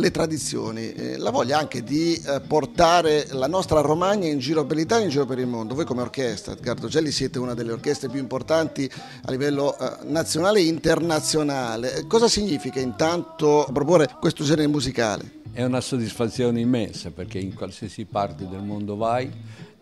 le tradizioni, eh, la voglia anche di eh, portare la nostra Romagna in giro per l'Italia in giro per il mondo. Voi come orchestra, Edgardo Gelli, siete una delle orchestre più importanti a livello eh, nazionale e internazionale. Cosa significa intanto proporre questo genere musicale? È una soddisfazione immensa perché in qualsiasi parte del mondo vai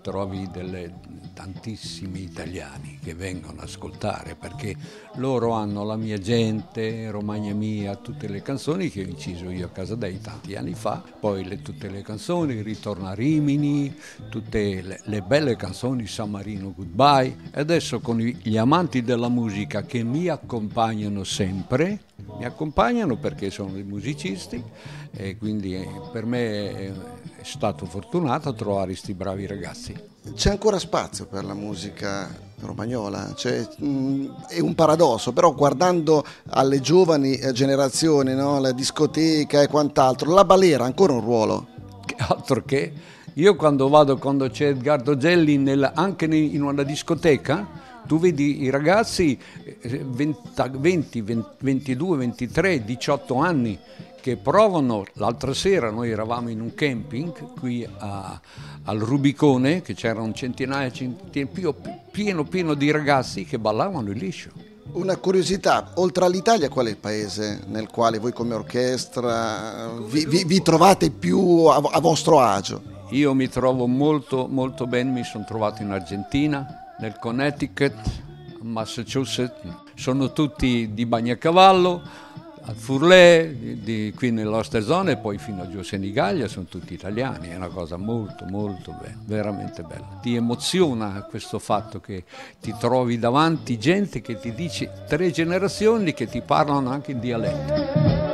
trovi delle, tantissimi italiani che vengono ad ascoltare perché loro hanno la mia gente, Romagna mia, tutte le canzoni che ho inciso io a casa dei tanti anni fa, poi le, tutte le canzoni, Ritorno a Rimini, tutte le, le belle canzoni, San Marino Goodbye e adesso con gli amanti della musica che mi accompagnano sempre, mi accompagnano perché sono dei musicisti e quindi eh, per me è stato fortunato trovare questi bravi ragazzi. C'è ancora spazio per la musica romagnola, cioè, mh, è un paradosso, però guardando alle giovani eh, generazioni, no? la discoteca e quant'altro, la balera ha ancora un ruolo? Che altro che io quando vado, quando c'è Edgardo Gelli nella, anche in una discoteca, tu vedi i ragazzi 20, 20, 22, 23, 18 anni che provano, l'altra sera noi eravamo in un camping qui a, al Rubicone, che c'era un centinaio, centinaia, pieno pieno di ragazzi che ballavano il liscio. Una curiosità, oltre all'Italia qual è il paese nel quale voi come orchestra vi, vi, vi trovate più a, a vostro agio? Io mi trovo molto molto bene, mi sono trovato in Argentina, nel Connecticut, Massachusetts, sono tutti di bagnacavallo, a Furlè, di, qui nella nostra zona e poi fino a giù a Senigallia sono tutti italiani, è una cosa molto molto bella, veramente bella. Ti emoziona questo fatto che ti trovi davanti gente che ti dice tre generazioni che ti parlano anche in dialetto.